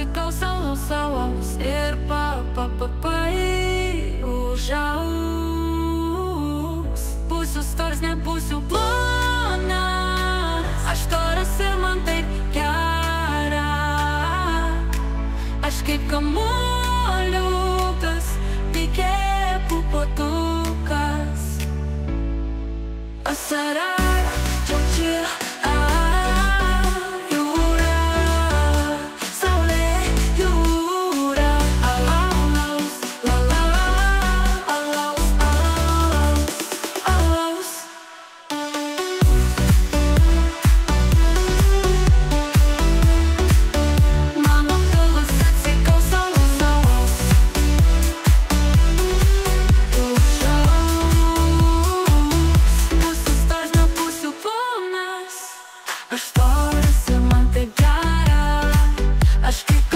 It goes alone, so I was here, kamuoliukas, pikėpų potukas. Asara. street